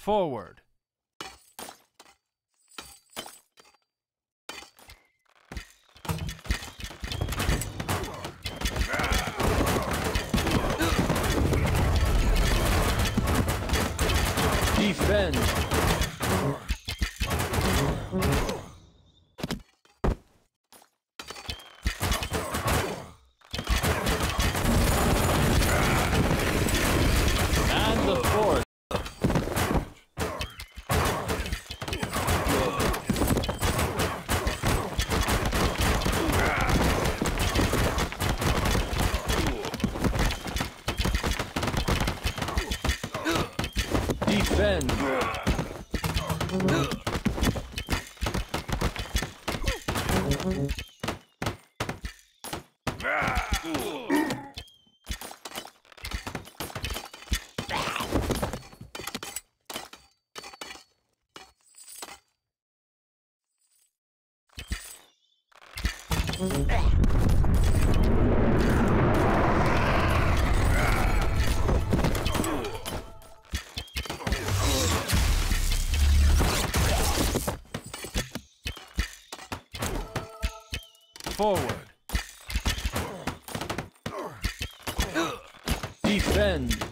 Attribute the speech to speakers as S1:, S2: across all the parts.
S1: Forward. Defend. Defend. Forward. Defend.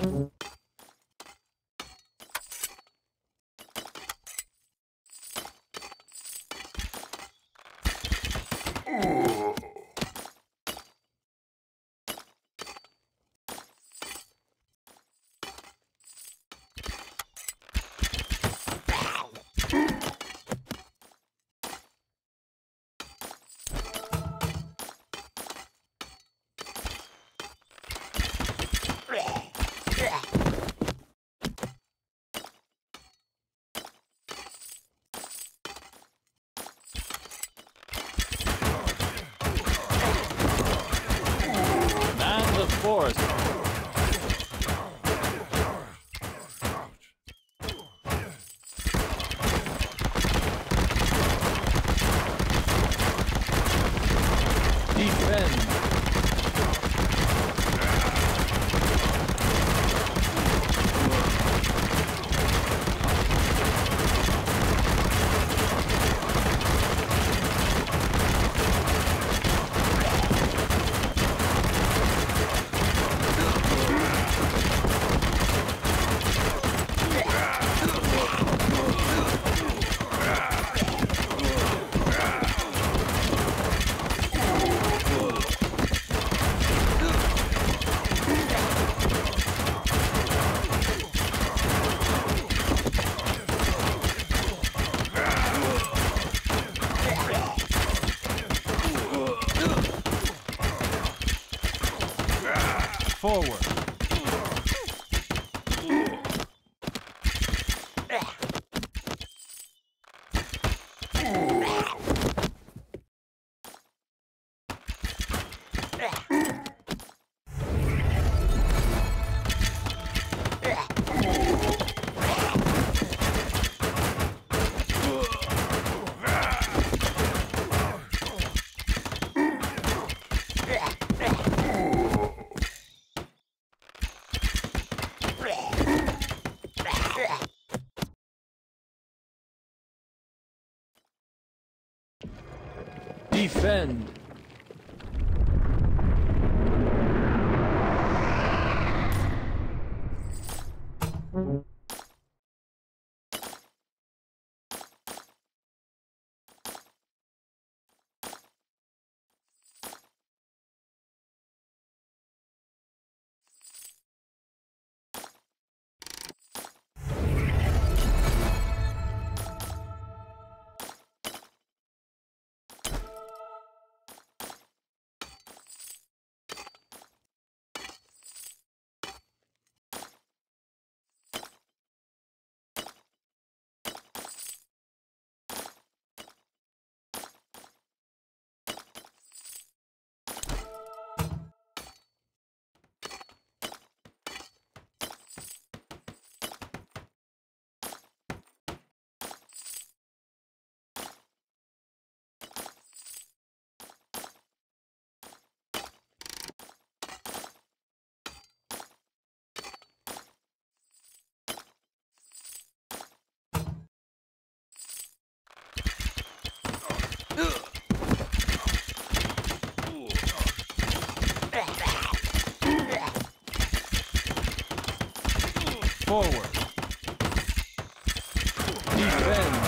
S1: Mm-hmm. Man Forward. Defend. Forward. Defend.